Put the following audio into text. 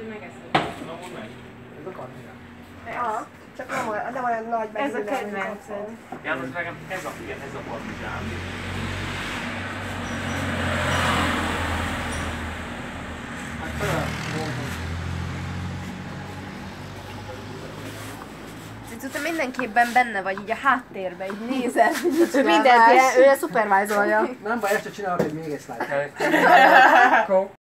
ő megeszed. Na, mondd meg. Ez a kantina. Aha, csak nem olyan, nem olyan nagy Ez a benzinnel, kedvenced. János, nekem ez a, igen, ez a partizsán. Hát fel, mondom. Mindenképpen benne vagy, így a háttérben, így nézel. Ő mindent, ő a szupervájzolja. Nem baj, este csinálok egy még egy slide.